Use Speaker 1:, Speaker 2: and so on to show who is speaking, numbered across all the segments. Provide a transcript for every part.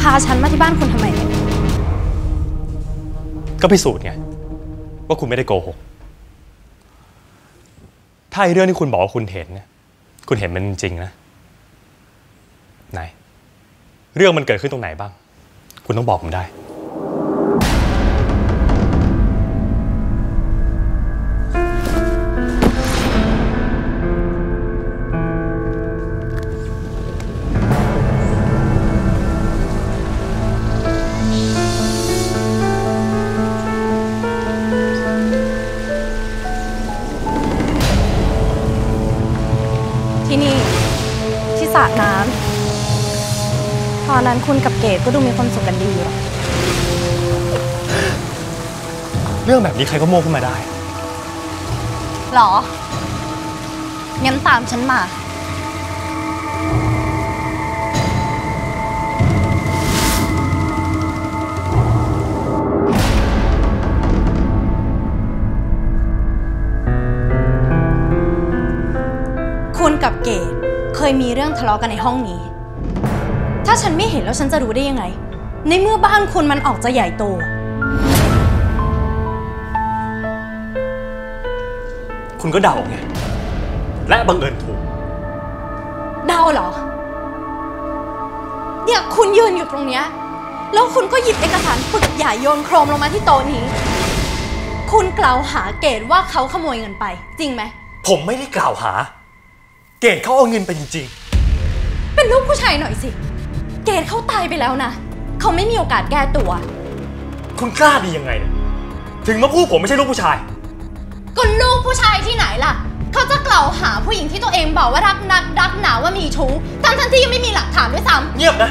Speaker 1: พาฉันมาที่บ้านคุณทำไม
Speaker 2: ก็พิสูจน์ไง ว่าคุณไม่ได้โกหก ถ้าไอ้เรื่องที่คุณบอกว่าคุณเห็นเนี่ยคุณเห็นมันจริงนะ ไหน เรื่องมันเกิดขึ้นตรงไหนบ้าง คุณต้องบอกผมได้
Speaker 1: ที่สระน้ำ ตอนนั้นคุณกับเกดก็ดูมีความสุขกันดีอยู่หรอก
Speaker 2: เรื่องแบบนี้ใครก็โม้ขึ้นมาได้
Speaker 1: หรอ งั้นตามฉันมา คุณกับเกด เคยมีเรื่องทะเลาะกันในห้องนี้ ถ้าฉันไม่เห็นแล้วฉันจะรู้ได้ยังไง ในเมื่อบ้านคุณมันออกจะใหญ่โต
Speaker 2: คุณก็เดาไง และบังเอิญถูก
Speaker 1: เดาเหรอ เนี่ยคุณยืนอยู่ตรงเนี้ย แล้วคุณก็หยิบเอกสารปึกใหญ่โยนโครมลงมาที่โต๊ะนี้ คุณกล่าวหาเกดว่าเขาขโมยเงินไป จริงไหม
Speaker 2: ผมไม่ได้กล่าวหา เกดเขาเอาเงินไปจริง
Speaker 1: เป็นลูกผู้ชายหน่อยสิ เกดเขาตายไปแล้วนะ เขาไม่มีโอกาสแก้ตัว
Speaker 2: ๆ คุณกล้าดียังไงเนี่ยถึงมาพูดผมไม่ใช่ลูกผู้ชาย
Speaker 1: ก็ลูกผู้ชายที่ไหนล่ะ เขาจะกล่าวหาผู้หญิงที่ตัวเองบอกว่ารักนักรักหนาว่ามีชู้ทั้งทั้งๆที่ยังไม่มีหลักฐานด้วยซ้ำ
Speaker 2: เงียบนะ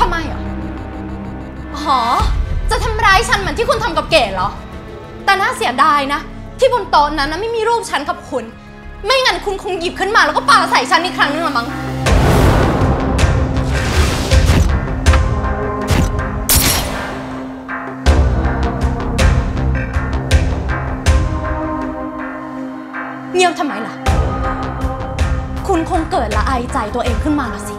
Speaker 1: ทำไมเหรออ๋อจะทำร้ายฉันเหมือนที่คุณทำกับเก๋เหรอ แต่น่าเสียดายนะ ที่บนโต๊ะนั้นนะไม่มีรูปฉันกับคุณ ไม่งั้นคุณคงหยิบขึ้นมาแล้วก็ปาใส่ฉันอีกครั้งนึงละมั้ง เงียบทำไมล่ะ คุณคงเกิดละอายใจตัวเองขึ้นมาละสิ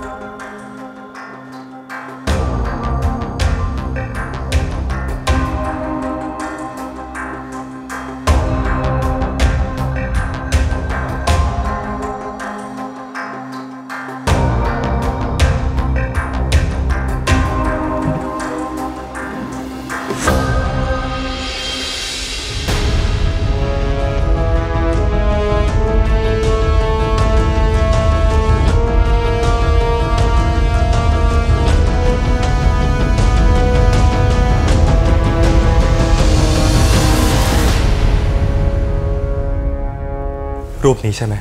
Speaker 2: รูปนี้ใช่ไหม